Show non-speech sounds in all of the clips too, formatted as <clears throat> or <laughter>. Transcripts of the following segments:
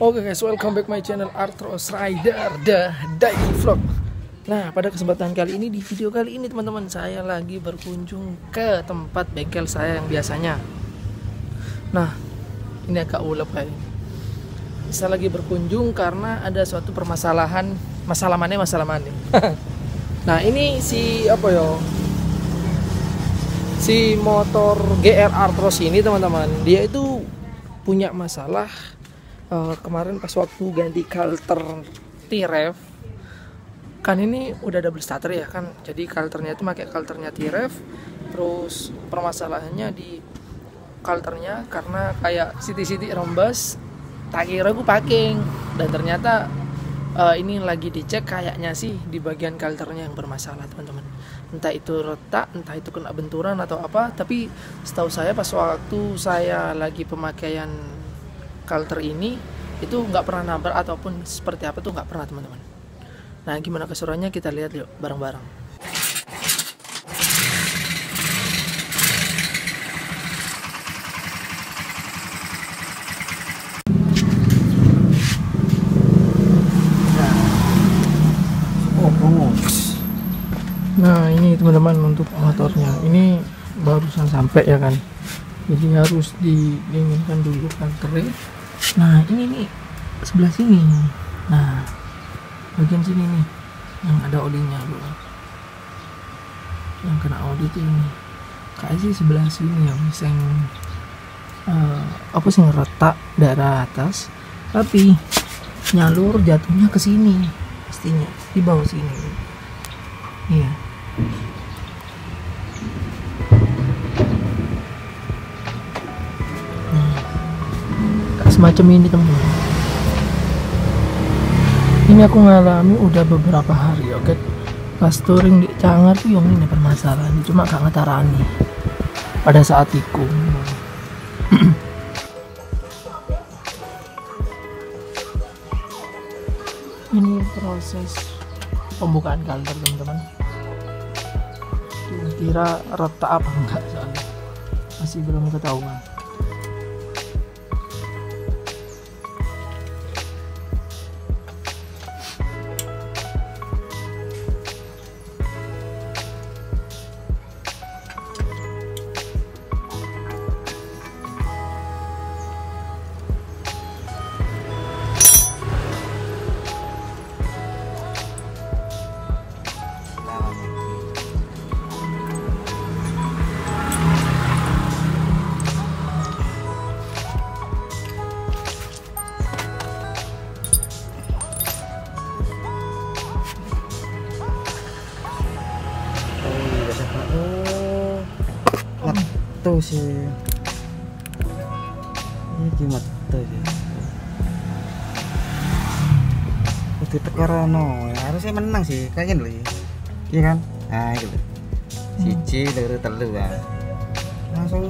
Oke guys, welcome back my channel Artros Rider The Daily Vlog. Nah, pada kesempatan kali ini di video kali ini teman-teman saya lagi berkunjung ke tempat bengkel saya yang biasanya. Nah, ini agak ulap kayak ini. Saya lagi berkunjung karena ada suatu permasalahan, masalah mana masalah mana. <laughs> nah, ini si apa ya? Si motor GR Artros ini teman-teman, dia itu punya masalah uh, kemarin pas waktu ganti kalter T-Rev kan ini udah double starter ya kan? Jadi kalternya itu pakai kalternya T-Rev terus permasalahannya di kalternya karena kayak siti-siti rembes tak kira gue packing. Dan ternyata uh, ini lagi dicek kayaknya sih di bagian kalternya yang bermasalah teman-teman. Entah itu retak entah itu kena benturan atau apa tapi setahu saya pas waktu saya lagi pemakaian kalter ini itu nggak pernah nabrak ataupun seperti apa tuh nggak pernah teman-teman. Nah gimana keseruannya? Kita lihat yuk bareng-bareng. Nah ini teman-teman untuk motornya. Ini barusan sampai ya kan? Jadi harus didinginkan dulu kan kering nah ini nih sebelah sini. Nah bagian sini nih. Yang ada olinya bro yang kena oli itu ini. Kayak sih sebelah sini yang yang uh, apa sih retak daerah atas. Tapi nyalur jatuhnya ke sini pastinya. Di bawah sini. Iya semacam ini teman ini aku ngalami udah beberapa hari oke? Pas touring di Cangar tuh yang ini permasalahan. Cuma gak ngetarani. Pada saat itu. <clears throat> Ini proses pembukaan kalender teman-teman. Kira retak apa enggak soalnya? Masih belum ketahuan metu sih ini metu sih udah tekarano ya, harusnya menang sih kayaknya loh iya kan? Nah gitu. Siji loro telu kan langsung.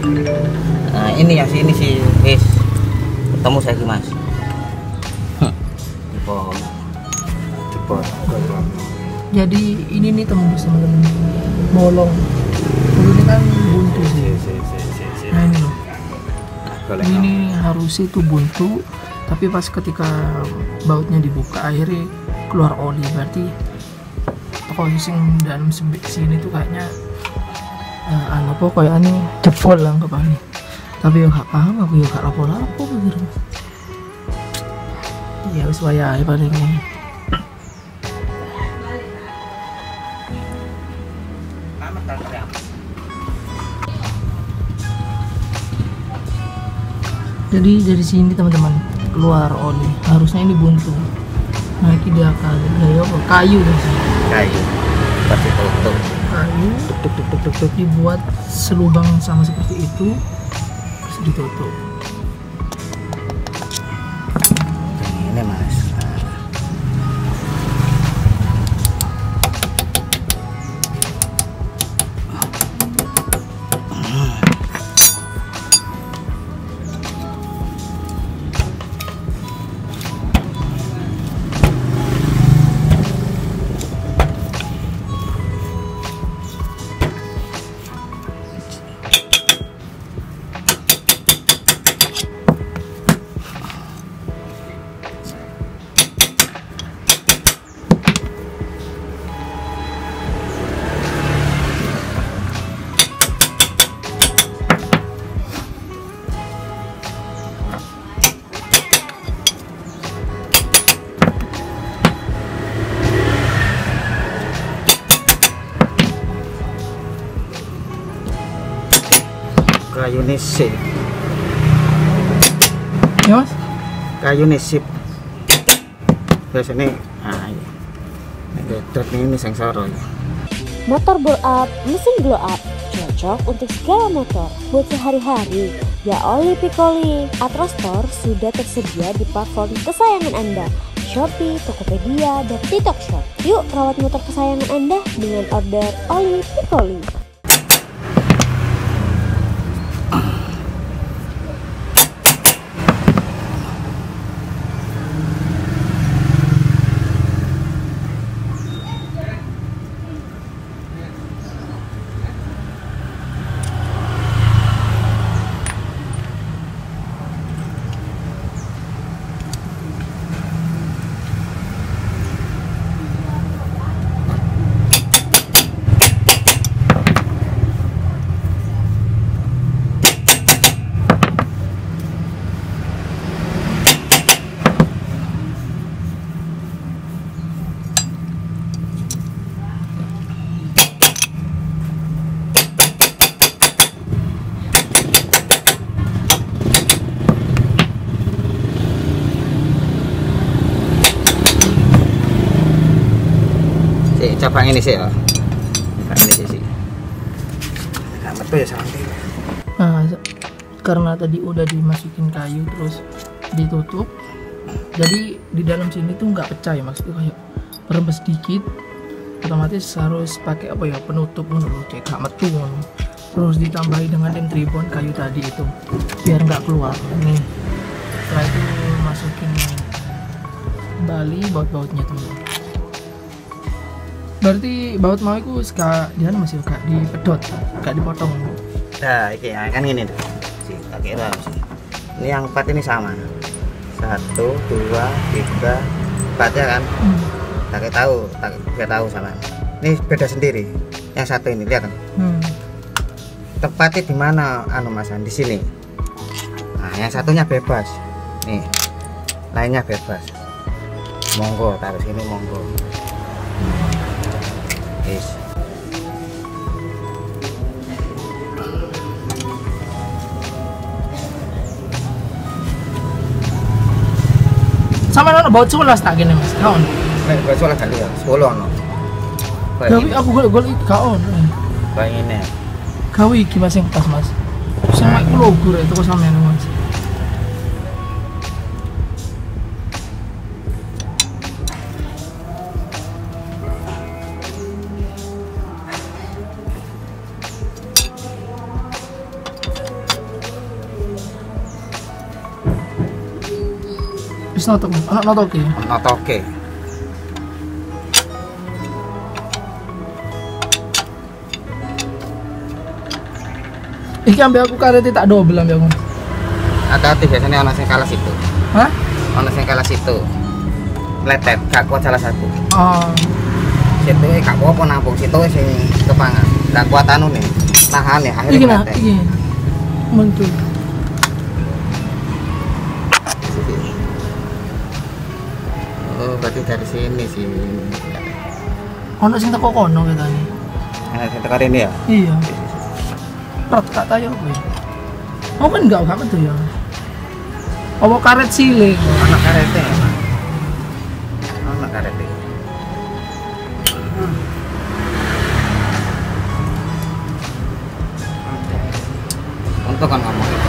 Nah ini ya sini sih, wis ketemu saya mas. Di pohon, di pohon. jadi ini nih teman-teman bolong. Ini kan buntu. Sih nah ini loh. Ini harusnya itu buntu tapi pas ketika bautnya dibuka akhirnya keluar oli. Berarti posisi dalam sini tuh kayaknya uh, anu pokoknya ini jebol lah kepala tapi yang gak paham aku ya gak lapo-lapo gitu ya wis wayahe paling. Jadi dari sini teman-teman. Keluar oli. Harusnya ini buntu. Nah ini dia kali ya apa? Kayu kan? Kayu, pasti tutup. kayu. Tuk tuk tuk tuk tuk tuk dibuat selubang sama seperti itu terus ditutup Ini kayu sip ya mas? Kayu sip biasanya nah iya. Gedot ini sensor Motor blow up, mesin blow up, cocok untuk segala motor. Buat sehari-hari. Ya Oli Piccoli, Atro Store sudah tersedia di platform kesayangan Anda, Shopee, Tokopedia, dan TikTok Shop. Yuk rawat motor kesayangan Anda dengan order Oli Piccoli. Ini sih ya cabang ini sih nggak betul ya sampai nah karena tadi udah dimasukin kayu terus ditutup jadi di dalam sini tuh nggak pecah ya maksudnya kayak merembes sedikit otomatis harus pakai apa ya penutup menurut kayak gak metu terus ditambahi dengan lem tribon kayu tadi itu biar nggak keluar. Nih setelah itu masukin kembali baut-bautnya tuh berarti baut mau itu ska dia masih gak dipedot gak dipotong. Nah ini ya, kan gini tuh si tak kira sih ini yang empat ini sama. Satu dua tiga empat ya kan? Hmm. tak tahu tak kayak tahu sama. Ini beda sendiri. Yang satu ini lihat. Kan Hmm. tepatnya di mana anu mas di sini? Nah yang satunya bebas. Nih lainnya bebas. Monggo taruh sini monggo Yes. sama nono baut sebelas tak gini mas? Kawan Nek bahasa lah kali ya, solo ono. Kayak Gawi ini, aku golek golek kawan kayak ini. Gawi iki mas yang pas mas. Sama aku itu kok sama mas Wis notok, anak notok. Iki ambil aku karet tak double ambil aku. Hati-hati biasanya ono sing kalah situ. Hah? Ono sing kalah situ. Letet, gak kuat salah satu. Oh. Situ gak apa nampung, situ sing kepangan. Gak kuat anu nih. Tahan ya, Iki akhirnya nah, meletet. iki. Mentul. Oh, berarti dari sini sih. Ono sing teko kono katanya. Nah, sing tekar ini ya. Iya. Rot tak tayo gue. Oh kan enggak enggak betul ya. Apa karet siling? Anak karete. Anak karete. Untuk kan ngomong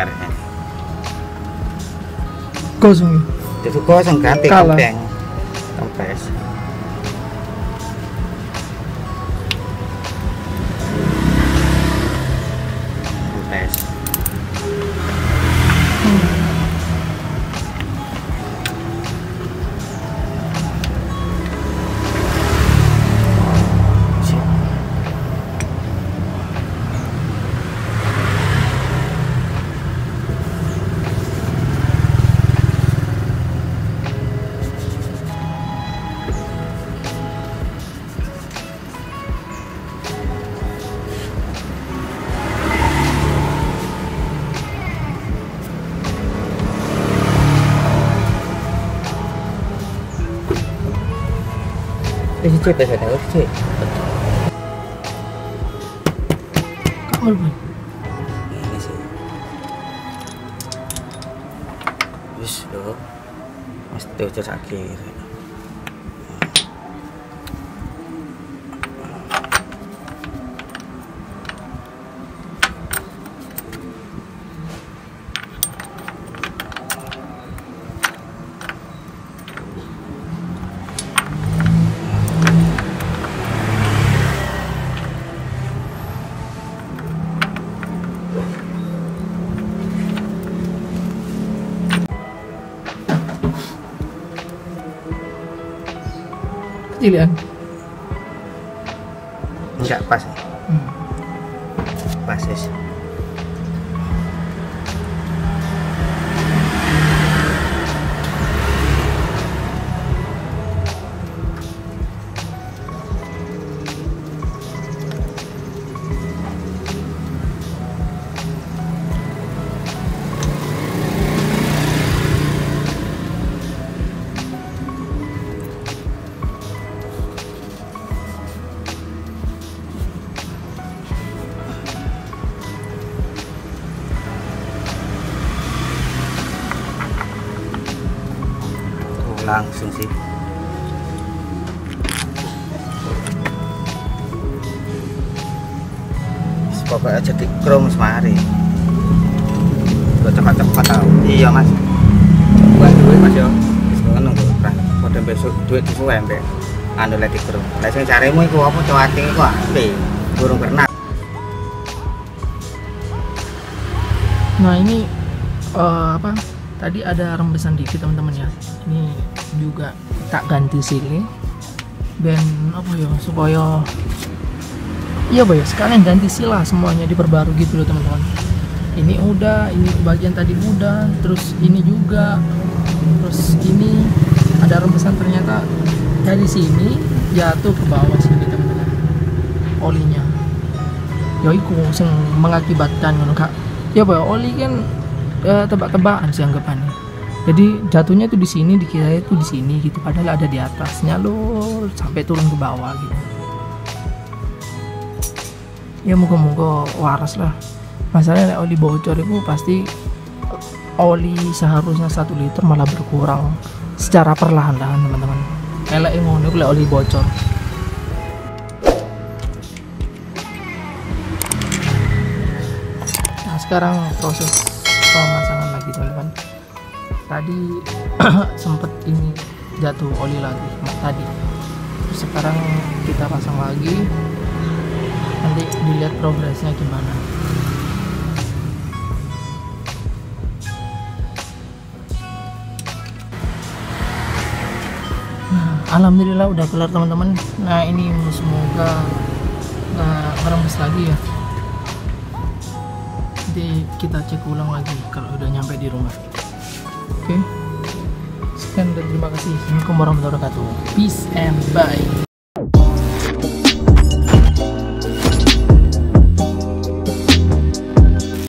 Karetnya. Kosong. Jadi kosong ganti Kalah. kempeng. Ini cek biasa tahu cek. Kapal boy. Ini sih. Wis lho. Mesti ojo sakit. Kecil ya. Enggak pas. Hmm. Pas wis. Langsung sih. Pokoknya jadi krom semari. Cepat-cepat tau. Iya mas. Buat duit mas yo. Wis ngono kok. Kan pada besok duit disuwe mbek. Anu lagi krom. Lah sing carimu iku apa cuating iku ape? Burung pernah. Nah ini eh, apa? Tadi ada rembesan dikit teman-teman ya. Ini juga tak ganti sini. Dan apa ya supaya Iya boy, sekalian ganti sila semuanya diperbarui gitu loh teman-teman. Ini udah, ini bagian tadi udah, terus ini juga, terus ini ada rembesan ternyata dari sini jatuh ke bawah sini teman-teman. Olinya. Ya sing mengakibatkan kak. Ya boy, oli kan eh, tebak-tebakan sih anggapannya. Jadi jatuhnya tuh di sini, dikira itu di sini gitu, padahal ada di atasnya loh, sampai turun ke bawah gitu. Ya moga-moga waras lah. Masalahnya oli bocor itu pasti oli seharusnya satu liter malah berkurang secara perlahan-lahan teman-teman. Elek ngono lek oli bocor. Nah sekarang proses pemasangan lagi teman-teman tadi <clears throat> sempet ini jatuh oli lagi tadi. Terus sekarang kita pasang lagi. Nanti dilihat progresnya gimana. Nah alhamdulillah udah kelar teman-teman. Nah ini semoga nggak ngerembes lagi ya nanti kita cek ulang lagi kalau udah nyampe di rumah. Oke? Sekian dan terima kasih. Assalamualaikum warahmatullahi wabarakatuh. Peace and bye